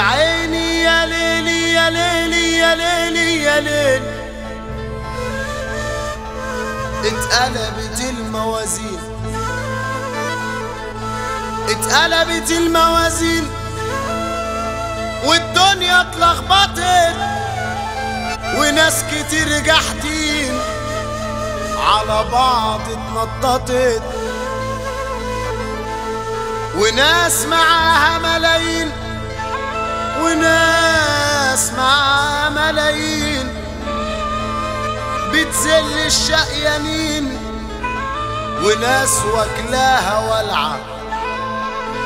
يا عيني يا ليلي يا ليلي يا ليلي يا ليل اتقلبت الموازين. اتقلبت الموازين. والدنيا اتلخبطت. وناس كتير جحدين على بعض اتنططت. وناس معاها ملايين. بتذل الشقيانين وناس واكلاها ولعة.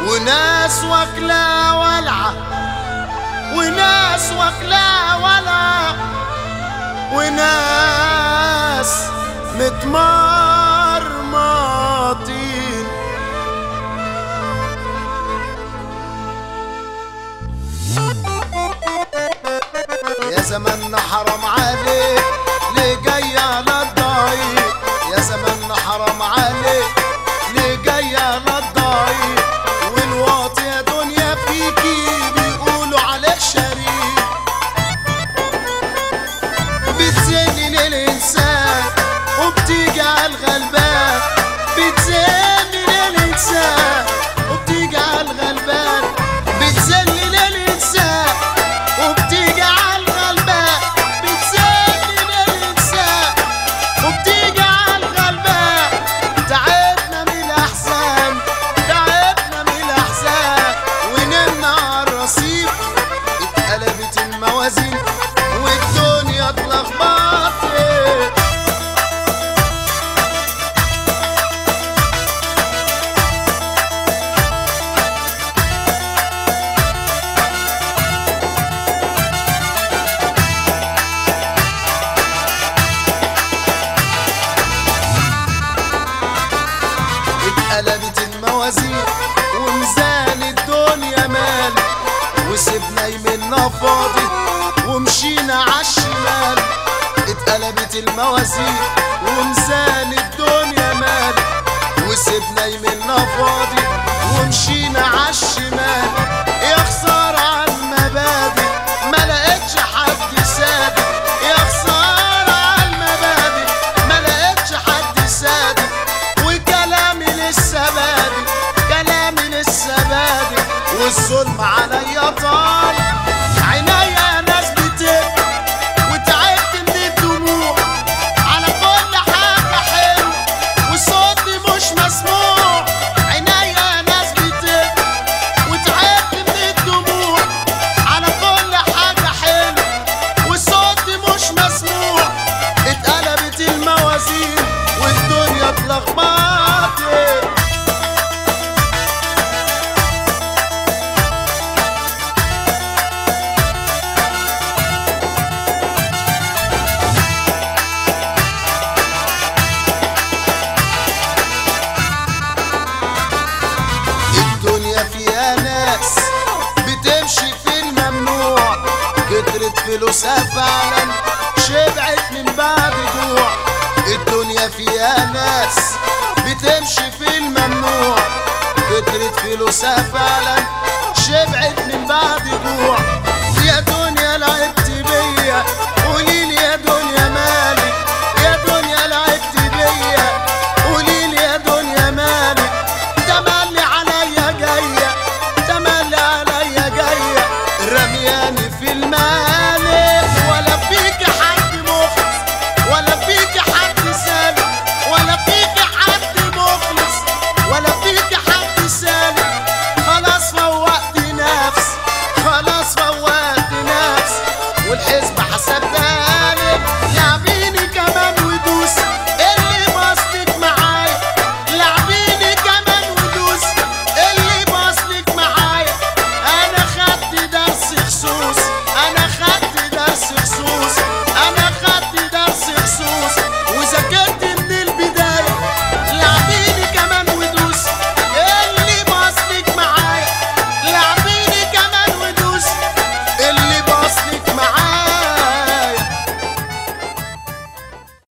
وناس واكلاها ولعة. وناس واكلاها ولعة. وناس متمرمطين يا زماننا حرام عليك. يا زماننا حرام عليك. ليه جاي على الضعيف والواطي يا دنيا فيكي بيقولوا عليك شريك بتزني للإنسان وبتيجي على الغلبان. يمنا فاضي ومشينا عالشمال. اتقلبت الموازين وميزان الدنيا مال. وسيبنا يمنا فاضي ومشينا عالشمال. يا خسارة عالمبادئ ما لقيتش حد صادق يا خسارة عالمبادئ ما لقيتش حد صادق وكلامي لسه بادئ كلامي لسه بادئ. والظلم عليا طال فلوسها فعلا شبعت من بعد جوع. الدنيا فيها ناس بتمشي في الممنوع. كترت فلوسها فعلا شبعت من بعد جوع.